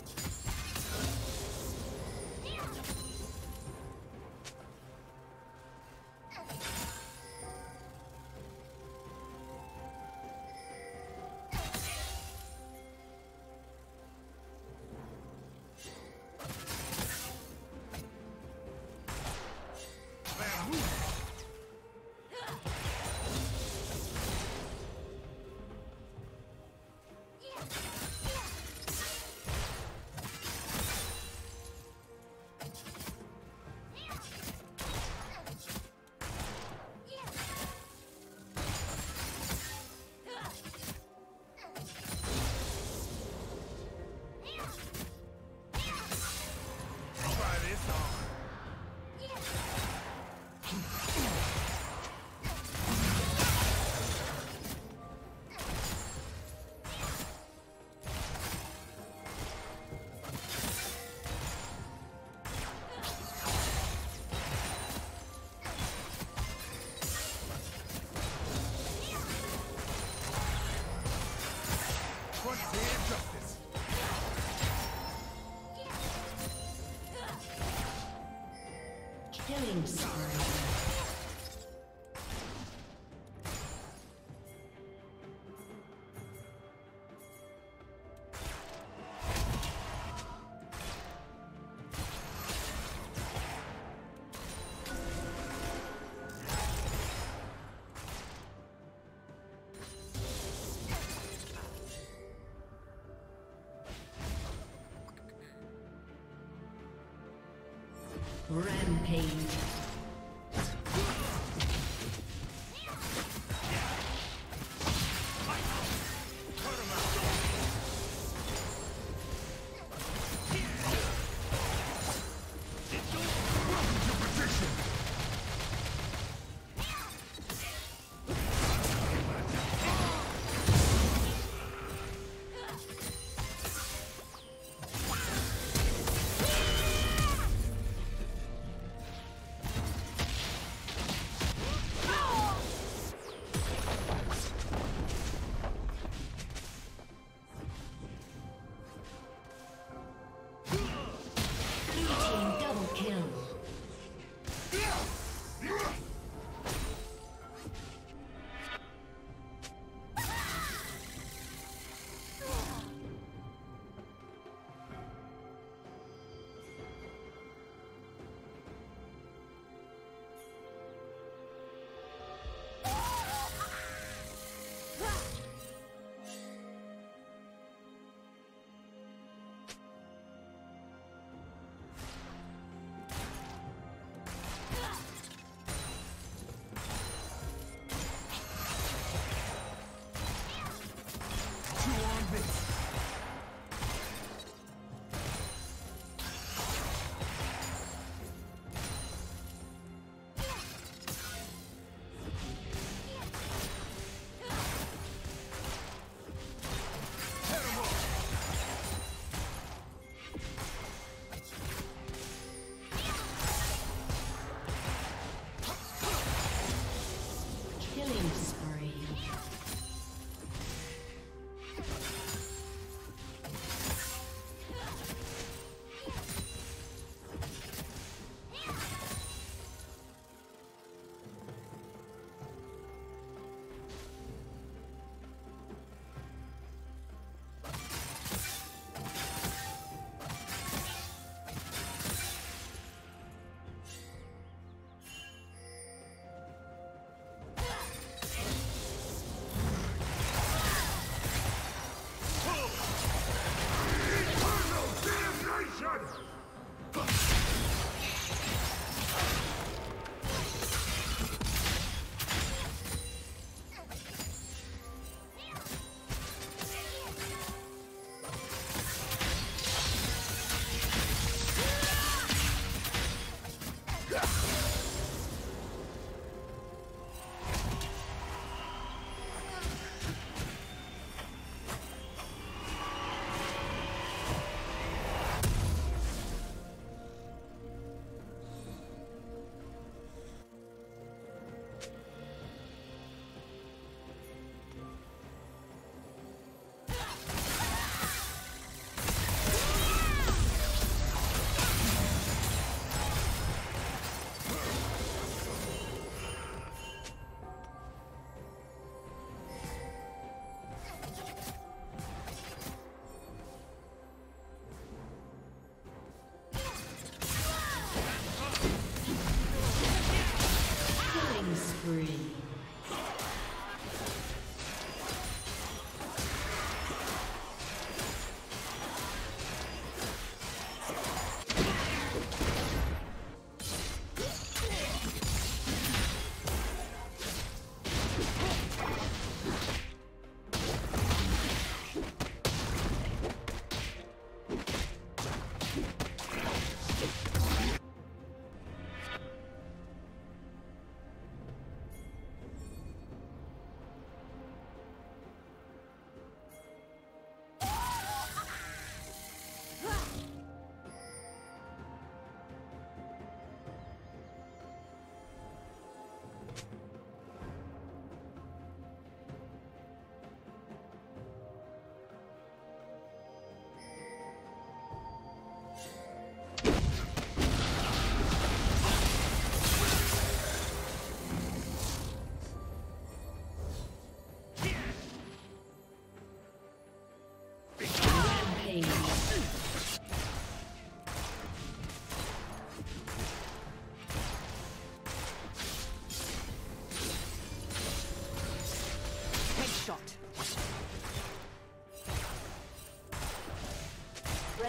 Killing spree. Rampage.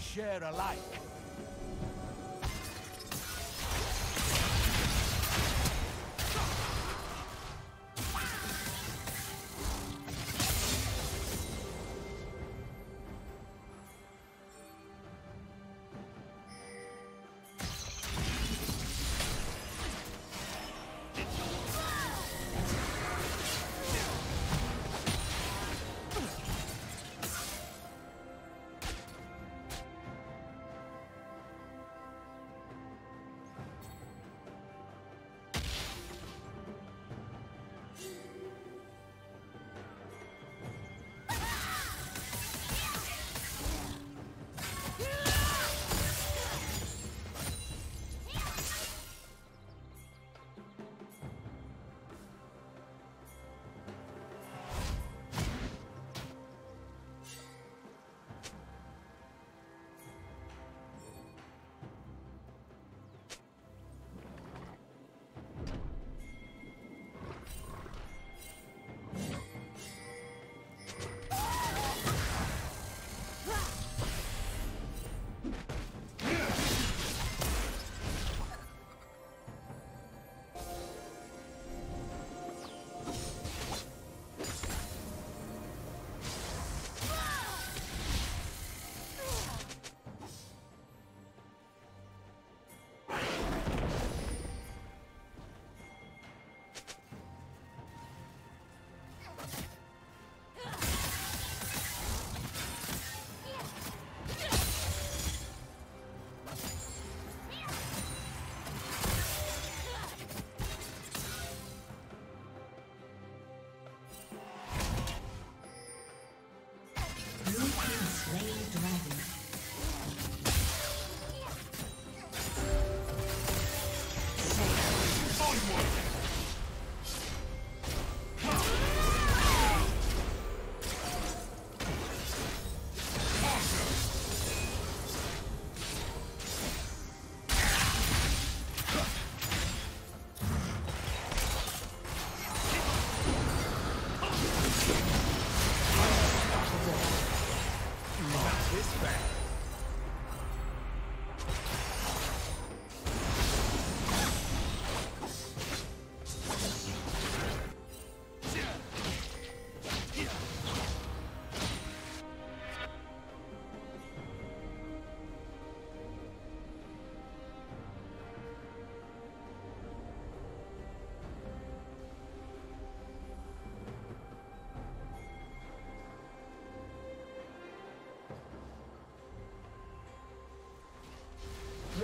Share alike.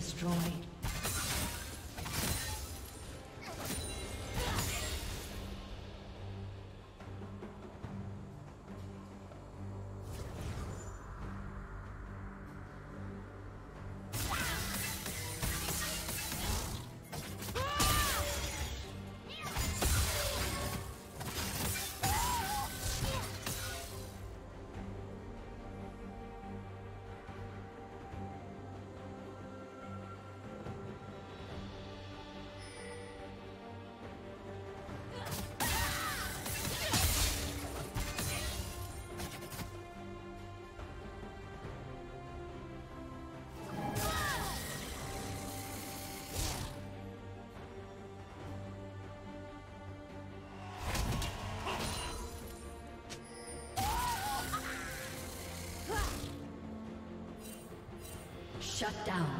Destroyed. Shut down.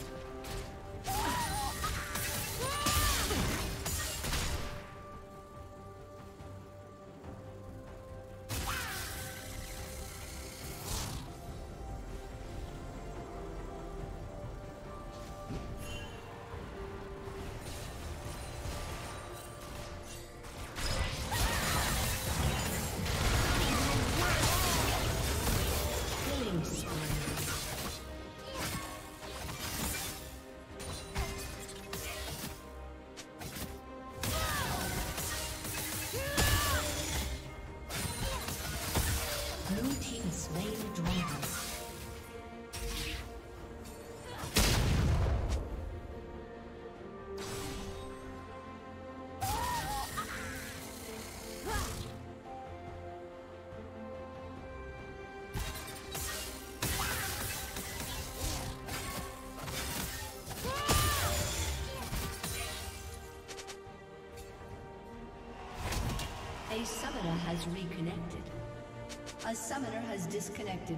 Has reconnected. A summoner has disconnected.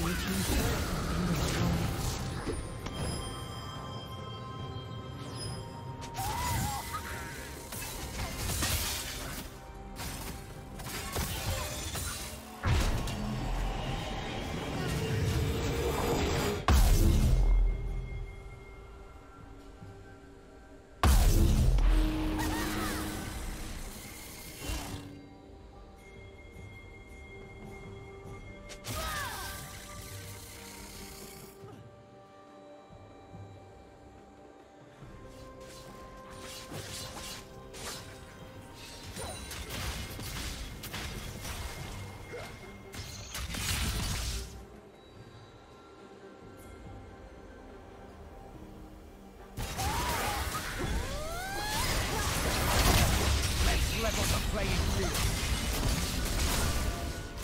Blue team's turret